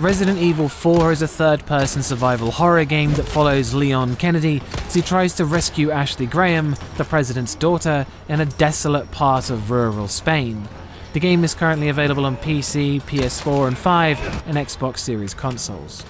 Resident Evil 4 is a third person survival horror game that follows Leon Kennedy as he tries to rescue Ashley Graham, the president's daughter, in a desolate part of rural Spain. The game is currently available on PC, PS4 and 5, and Xbox Series consoles.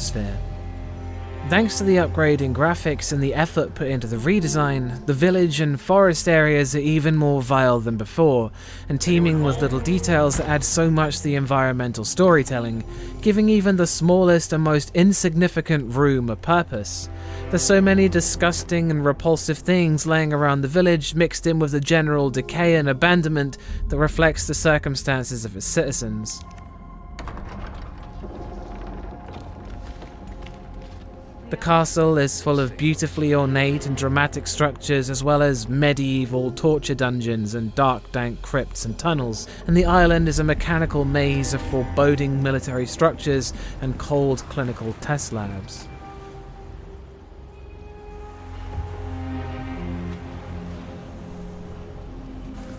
Atmosphere Thanks to the upgrade in graphics and the effort put into the redesign, the village and forest areas are even more vile than before, and teeming with little details that add so much to the environmental storytelling, giving even the smallest and most insignificant room a purpose. There's so many disgusting and repulsive things laying around the village, mixed in with the general decay and abandonment that reflects the circumstances of its citizens. The castle is full of beautifully ornate and dramatic structures as well as medieval torture dungeons and dark dank crypts and tunnels, and the island is a mechanical maze of foreboding military structures and cold clinical test labs.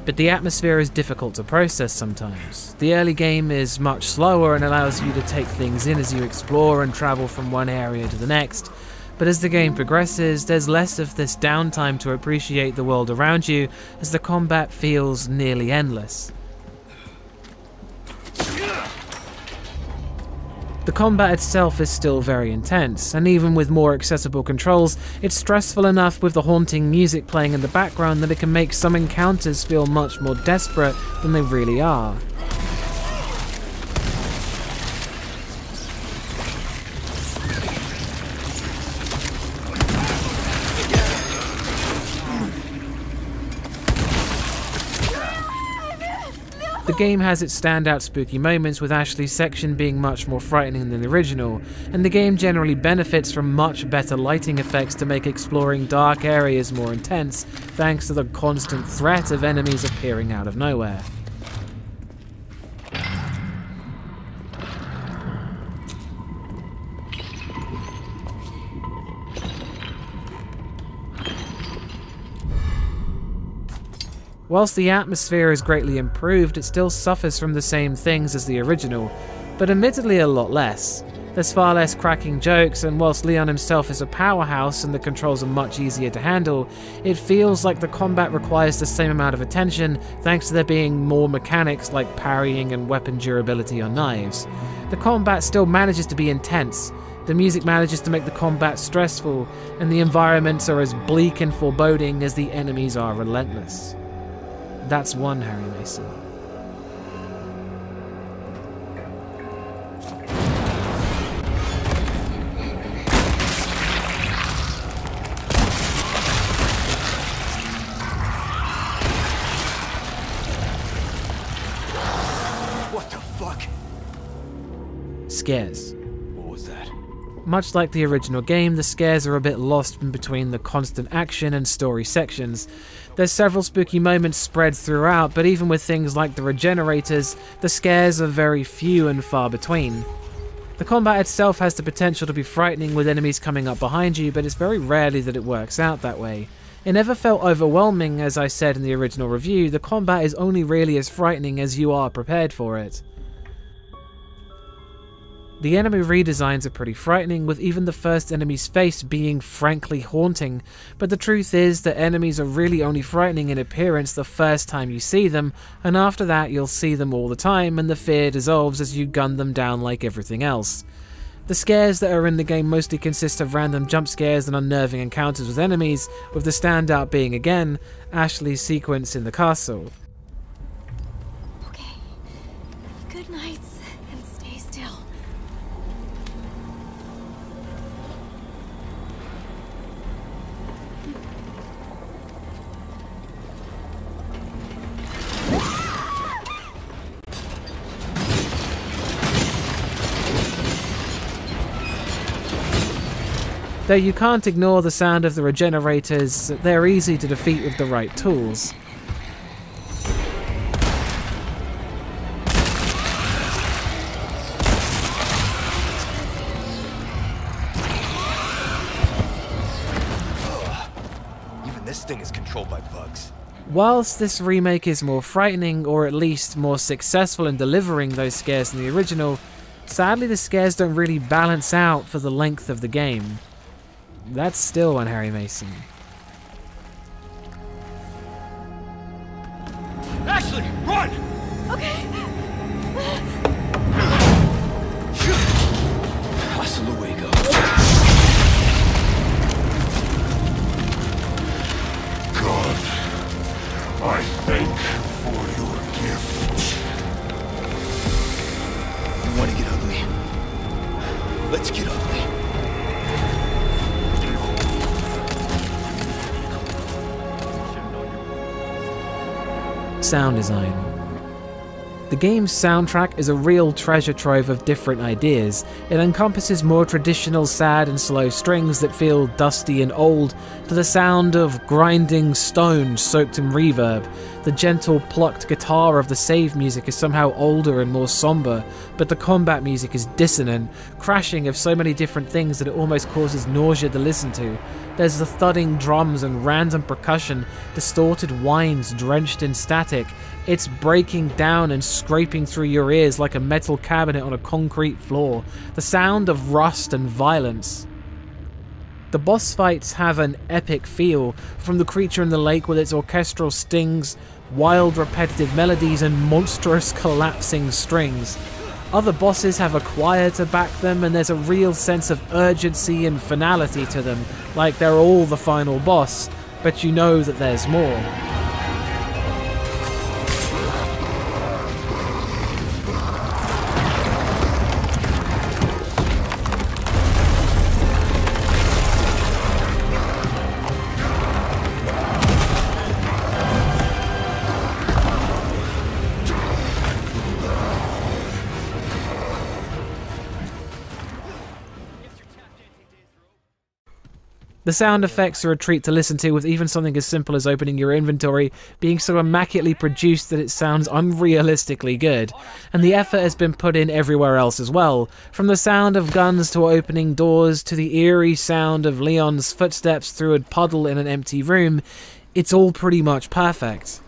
But the atmosphere is difficult to process sometimes. The early game is much slower and allows you to take things in as you explore and travel from one area to the next, but as the game progresses, there's less of this downtime to appreciate the world around you as the combat feels nearly endless. The combat itself is still very intense, and even with more accessible controls, it's stressful enough with the haunting music playing in the background that it can make some encounters feel much more desperate than they really are. The game has its standout spooky moments, with Ashley's section being much more frightening than the original, and the game generally benefits from much better lighting effects to make exploring dark areas more intense, thanks to the constant threat of enemies appearing out of nowhere. Whilst the atmosphere is greatly improved, it still suffers from the same things as the original, but admittedly a lot less. There's far less cracking jokes, and whilst Leon himself is a powerhouse and the controls are much easier to handle, it feels like the combat requires the same amount of attention thanks to there being more mechanics like parrying and weapon durability on knives. The combat still manages to be intense, the music manages to make the combat stressful, and the environments are as bleak and foreboding as the enemies are relentless. That's one Harry Mason. What the fuck? Scares. Much like the original game, the scares are a bit lost in between the constant action and story sections, there's several spooky moments spread throughout, but even with things like the regenerators, the scares are very few and far between. The combat itself has the potential to be frightening with enemies coming up behind you, but it's very rarely that it works out that way. It never felt overwhelming, as I said in the original review, the combat is only really as frightening as you are prepared for it. The enemy redesigns are pretty frightening, with even the first enemy's face being frankly haunting, but the truth is that enemies are really only frightening in appearance the first time you see them, and after that you'll see them all the time and the fear dissolves as you gun them down like everything else. The scares that are in the game mostly consist of random jump scares and unnerving encounters with enemies, with the standout being again, Ashley's sequence in the castle. Though you can't ignore the sound of the regenerators, they're easy to defeat with the right tools. Even this thing is controlled by bugs. Whilst this remake is more frightening, or at least more successful in delivering those scares than the original, sadly the scares don't really balance out for the length of the game. That's still on Harry Mason. Sound design. The game's soundtrack is a real treasure trove of different ideas. It encompasses more traditional sad and slow strings that feel dusty and old, to the sound of grinding stone soaked in reverb. The gentle, plucked guitar of the save music is somehow older and more somber, but the combat music is dissonant, crashing of so many different things that it almost causes nausea to listen to. There's the thudding drums and random percussion, distorted whines drenched in static. It's breaking down and scraping through your ears like a metal cabinet on a concrete floor. The sound of rust and violence. The boss fights have an epic feel, from the creature in the lake with its orchestral stings, wild repetitive melodies, and monstrous collapsing strings. Other bosses have a choir to back them, and there's a real sense of urgency and finality to them, like they're all the final boss, but you know that there's more. The sound effects are a treat to listen to, with even something as simple as opening your inventory being so immaculately produced that it sounds unrealistically good. And the effort has been put in everywhere else as well, from the sound of guns to opening doors to the eerie sound of Leon's footsteps through a puddle in an empty room. It's all pretty much perfect.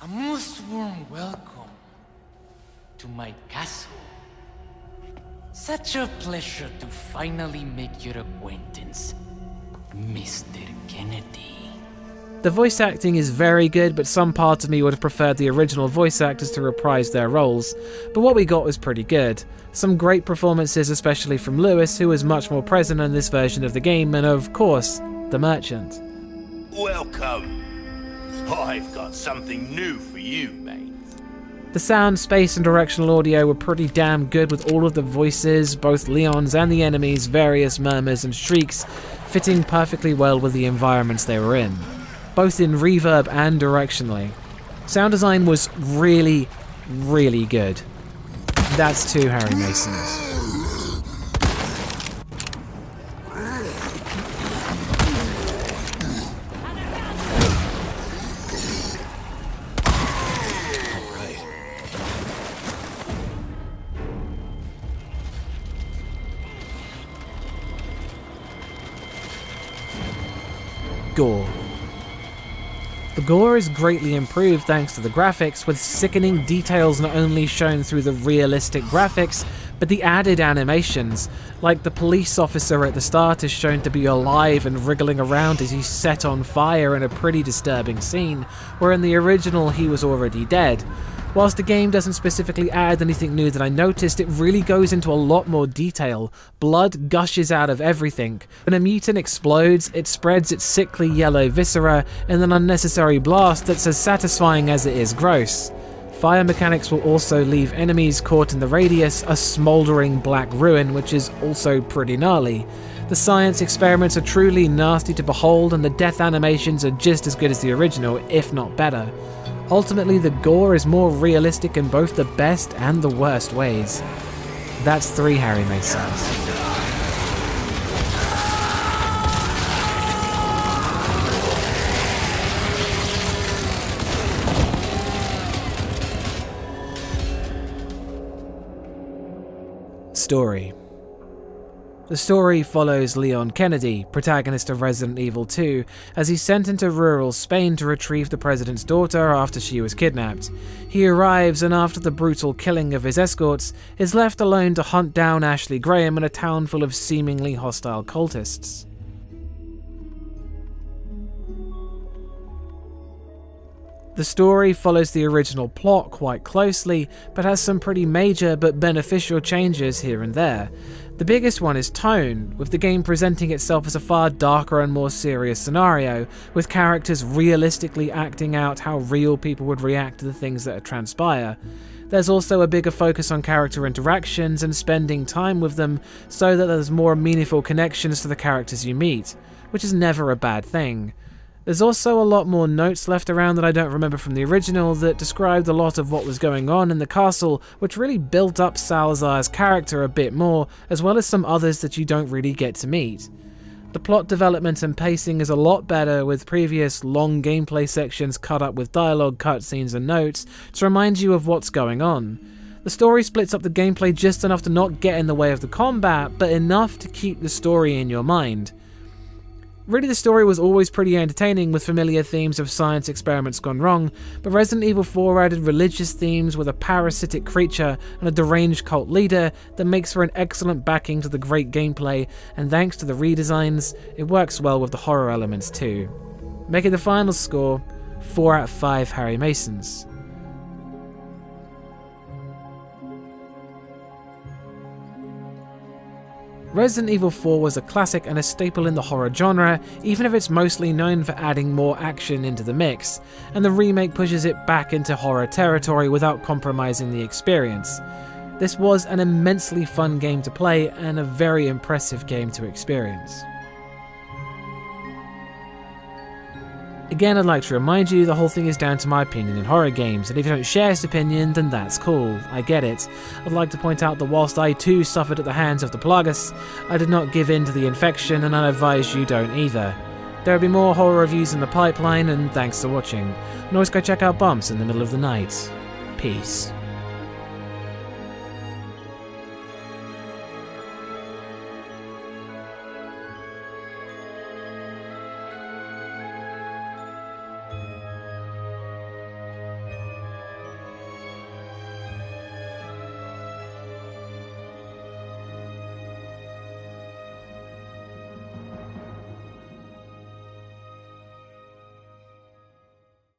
A most warm welcome to my castle. Such a pleasure to finally make your acquaintance, Mr. Kennedy. The voice acting is very good, but some parts of me would have preferred the original voice actors to reprise their roles. But what we got was pretty good. Some great performances, especially from Luis, who was much more present in this version of the game, and of course, the merchant. Welcome. I've got something new for you, mate. The sound, space, and directional audio were pretty damn good with all of the voices, both Leon's and the enemies' various murmurs and shrieks, fitting perfectly well with the environments they were in, both in reverb and directionally. Sound design was really, really good. That's two Harry Masons. Gore. The gore is greatly improved thanks to the graphics, with sickening details not only shown through the realistic graphics, but the added animations, like the police officer at the start is shown to be alive and wriggling around as he's set on fire in a pretty disturbing scene, where in the original he was already dead. Whilst the game doesn't specifically add anything new that I noticed, it really goes into a lot more detail. Blood gushes out of everything. When a mutant explodes, it spreads its sickly yellow viscera in an unnecessary blast that's as satisfying as it is gross. Fire mechanics will also leave enemies caught in the radius a smouldering black ruin, which is also pretty gnarly. The science experiments are truly nasty to behold, and the death animations are just as good as the original, if not better. Ultimately, the gore is more realistic in both the best and the worst ways. That's three Harry Masons. Story the story follows Leon Kennedy, protagonist of Resident Evil 2, as he's sent into rural Spain to retrieve the president's daughter after she was kidnapped. He arrives and after the brutal killing of his escorts, is left alone to hunt down Ashley Graham in a town full of seemingly hostile cultists. The story follows the original plot quite closely, but has some pretty major but beneficial changes here and there. The biggest one is tone, with the game presenting itself as a far darker and more serious scenario, with characters realistically acting out how real people would react to the things that transpire. There's also a bigger focus on character interactions and spending time with them so that there's more meaningful connections to the characters you meet, which is never a bad thing. There's also a lot more notes left around that I don't remember from the original that described a lot of what was going on in the castle, which really built up Salazar's character a bit more, as well as some others that you don't really get to meet. The plot development and pacing is a lot better, with previous long gameplay sections cut up with dialogue, cutscenes, and notes to remind you of what's going on. The story splits up the gameplay just enough to not get in the way of the combat, but enough to keep the story in your mind. Really, the story was always pretty entertaining with familiar themes of science experiments gone wrong, but Resident Evil 4 added religious themes with a parasitic creature and a deranged cult leader that makes for an excellent backing to the great gameplay, and thanks to the redesigns, it works well with the horror elements too. Making the final score 4 out of 5 Harry Masons. Resident Evil 4 was a classic and a staple in the horror genre, even if it's mostly known for adding more action into the mix, and the remake pushes it back into horror territory without compromising the experience. This was an immensely fun game to play and a very impressive game to experience. Again, I'd like to remind you the whole thing is down to my opinion in horror games, and if you don't share this opinion, then that's cool, I get it. I'd like to point out that whilst I too suffered at the hands of the Plagas, I did not give in to the infection, and I advise you don't either. There will be more horror reviews in the pipeline, and thanks for watching. And always go check out Bumps in the middle of the night. Peace.